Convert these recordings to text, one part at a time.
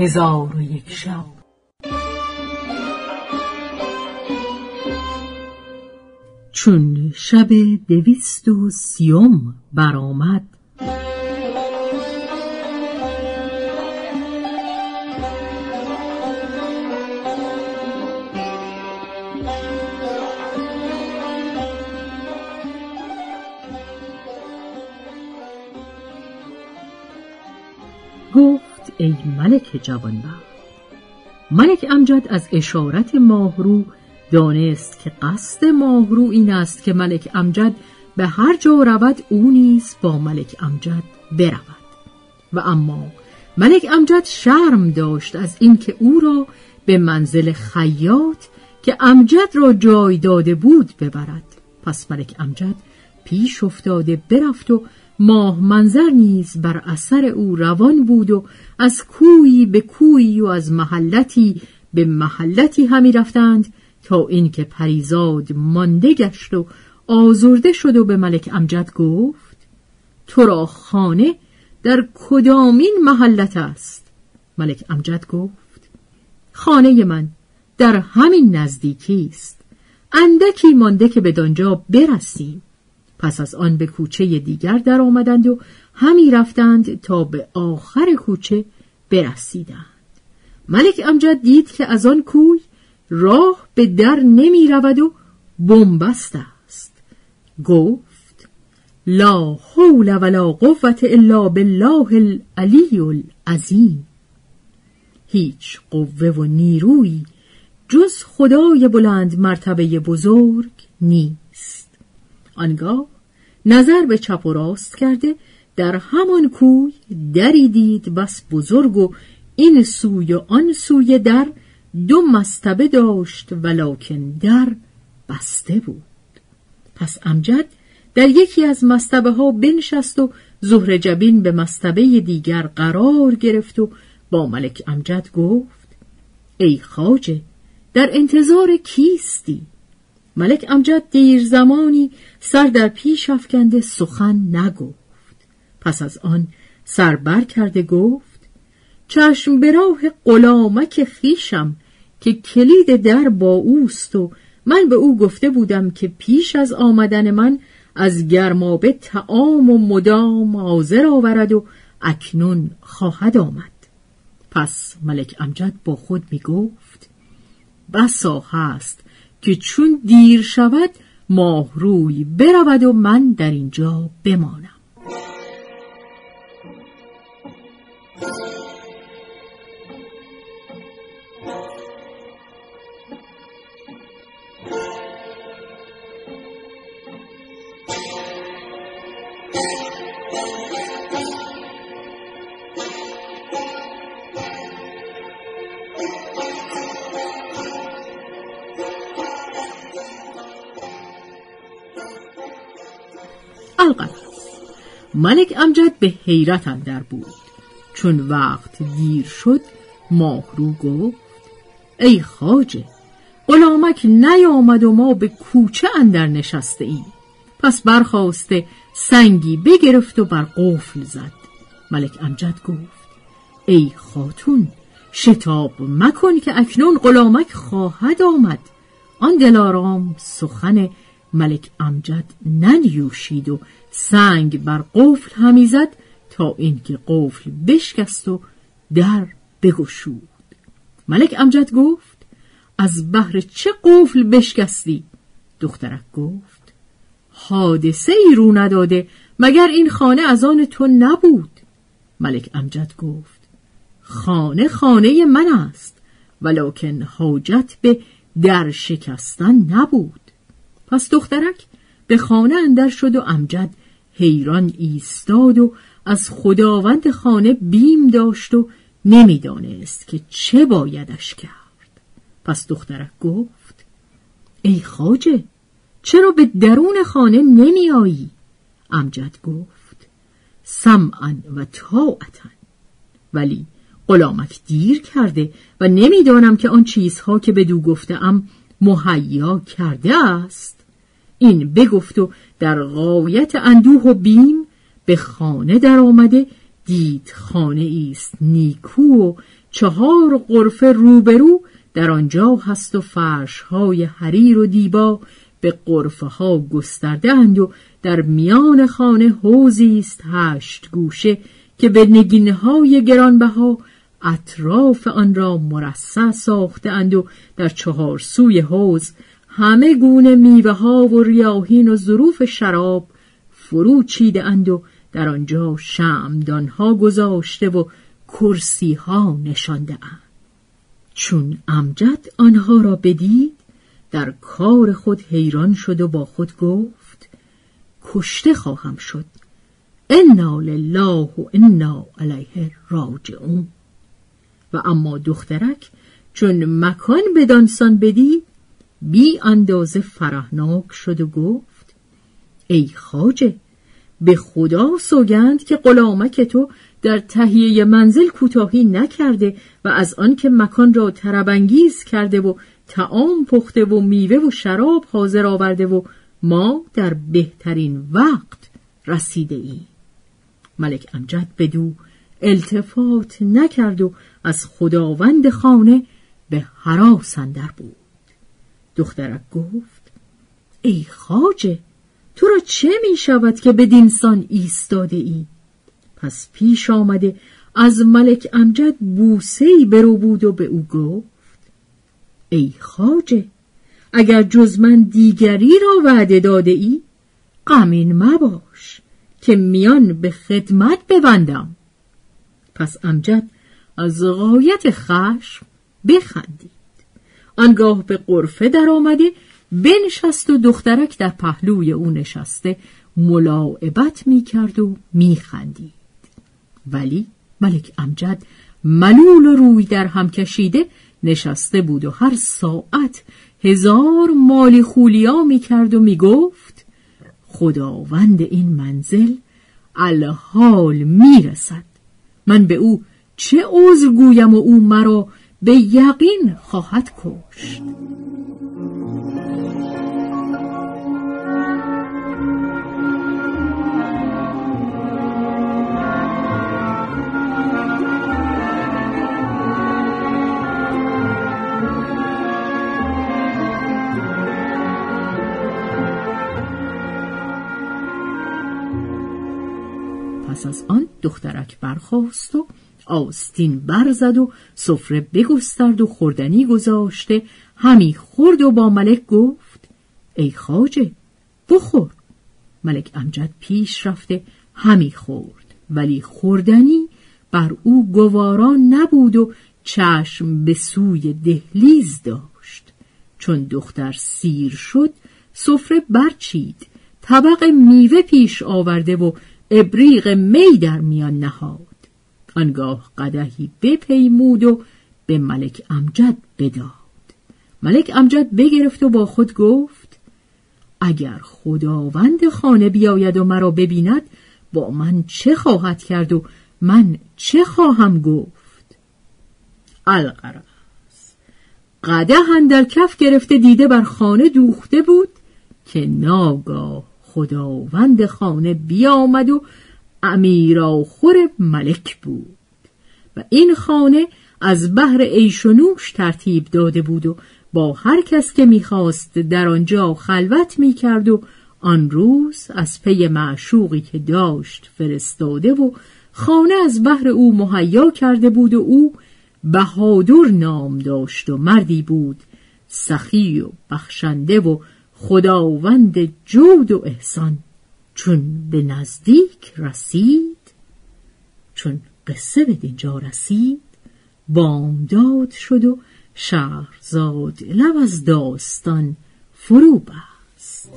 هزار و یک شب. چون شب دویست و سیوم برآمد ای ملک جوانبخت. ملک امجد از اشارت ماهرو دانست که قصد ماهرو این است که ملک امجد به هر جا رود او نیز با ملک امجد برود. و اما ملک امجد شرم داشت از اینکه او را به منزل خیاط که امجد را جای داده بود ببرد. پس ملک امجد پیش افتاده برفت و ماه منظر نیز بر اثر او روان بود و از کویی به کویی و از محلتی به محلتی همی رفتند تا اینکه پریزاد مانده گشت و آزرده شد و به ملک امجد گفت تو را خانه در کدامین محلت است؟ ملک امجد گفت خانه من در همین نزدیکی است. اندکی مانده که به دانجا برسیم پس از آن به کوچه دیگر در آمدند و همی رفتند تا به آخر کوچه برسیدند. ملک امجد دید که از آن کوی راه به در نمی رود و بنبست است. گفت لا حول ولا قوت الا بالله العلی العظیم. هیچ قوه و نیرویی جز خدای بلند مرتبه بزرگ نیست. آنگاه نظر به چپ و راست کرده در همان کوی دری دید بس بزرگ و این سوی و آن سوی در دو مستبه داشت ولکن در بسته بود. پس امجد در یکی از مستبه ها بنشست و زهر جبین به مستبه دیگر قرار گرفت و با ملک امجد گفت ای خاجه در انتظار کیستی؟ ملک امجد دیر زمانی سر در پیش افکنده سخن نگفت. پس از آن سر بر کرده گفت چشم به راه غلامک خیشم که کلید در با اوست و من به او گفته بودم که پیش از آمدن من از گرمابه تعام و مدام حاضر آورد و اکنون خواهد آمد. پس ملک امجد با خود می گفت بسا هست که چون دیر شود ماه روی برود و من در اینجا بمانم. ملک امجد به حیرت اندر بود. چون وقت دیر شد ماهرو گفت ای خاجه غلامک نیامد و ما به کوچه اندر نشسته ایم. پس برخواسته سنگی بگرفت و بر قفل زد. ملک امجد گفت ای خاتون شتاب مکن که اکنون غلامک خواهد آمد. آن دلارام سخن ملک امجد ننیوشید و سنگ بر قفل همی زد تا اینکه قفل بشکست و در بگشود. ملک امجد گفت از بهر چه قفل بشکستی؟ دخترک گفت حادثه ای رو نداده مگر این خانه از آن تو نبود؟ ملک امجد گفت خانه خانه من است ولکن حاجت به در شکستن نبود. پس دخترک به خانه اندر شد و امجد حیران ایستاد و از خداوند خانه بیم داشت و نمی‌دانست که چه بایدش کرد. پس دخترک گفت ای خاجه چرا به درون خانه نمی آیی؟ امجد گفت سمعا و طاعتا. ولی غلامک دیر کرده و نمی‌دانم که آن چیزها که به دو گفتم مهیا کرده است. این بگفت و در غایت اندوه و بیم به خانه در آمده دید خانه است نیکو و چهار قرفه روبرو در آنجا هست و فرش های حریر و دیبا به قرفه ها گسترده اند و در میان خانه حوزی است هشت گوشه که به نگینه های گرانبها اطراف آن را مرصع ساخته اند و در چهار سوی حوز همه گونه میوه ها و ریاهین و ظروف شراب فرو چیده اند و در آنجا شمدان ها گذاشته و کرسی ها نشانده اند. چون امجد آنها را بدید در کار خود حیران شد و با خود گفت کشته خواهم شد انا لله و انا علیه راجعون و اما دخترک چون مکان بدانسان بدید بی اندازه فرهناک شد و گفت ای خاجه به خدا سوگند که غلامک تو در تهیه منزل کوتاهی نکرده و از آنکه مکان را تربنگیز کرده و تعام پخته و میوه و شراب حاضر آورده و ما در بهترین وقت رسیده ای. ملک امجد بدو التفات نکرد و از خداوند خانه به حراس اندر بود دخترک گفت ای خاجه تو را چه می شود که به دینسان ایستاده ای؟ پس پیش آمده از ملک امجد بوسهی برو بود و به او گفت ای خاجه اگر جز من دیگری را وعده داده ای غمین مباش که میان به خدمت ببندم پس امجد از غایت خشم بخندید آنگاه به قرفه در آمده بنشست و دخترک در پهلوی او نشسته ملاعبت می کرد و می خندید. ولی ملک امجد ملول و روی در هم کشیده نشسته بود و هر ساعت هزار مالی خولیا می کرد و می گفت خداوند این منزل الحال می رسد من به او چه عذر گویم و او مرا به یقین خواهد کشت. پس از آن دخترک برخواست و آستین برزد و سفره بگسترد و خوردنی گذاشته. همی خورد و با ملک گفت ای خاجه بخور. ملک امجد پیش رفته همی خورد. ولی خوردنی بر او گواران نبود و چشم به سوی دهلیز داشت. چون دختر سیر شد سفره برچید. طبق میوه پیش آورده و ابریق می در میان نهاد. آنگاه قدهی بپیمود و به ملک امجد بداد. ملک امجد بگرفت و با خود گفت اگر خداوند خانه بیاید و مرا ببیند با من چه خواهد کرد و من چه خواهم گفت؟ القرص قده در کف گرفته دیده بر خانه دوخته بود که ناگاه خداوند خانه بیامد و خور ملک بود. و این خانه از بحر عیش و نوش ترتیب داده بود و با هر کس که می‌خواست در آنجا خلوت می‌کرد و آن روز از پی معشوقی که داشت فرستاده و خانه از بحر او مهیا کرده بود و او بهادر نام داشت و مردی بود سخی و بخشنده و خداوند جود و احسان. چون به نزدیک رسید چون قصه به دینجا رسید بامداد شد و شهرزاد لب از داستان فرو بست.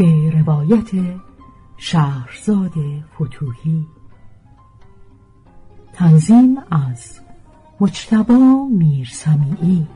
به روایت شهرزاد فتوهی تنظیم از مجتبا میرسمیعی.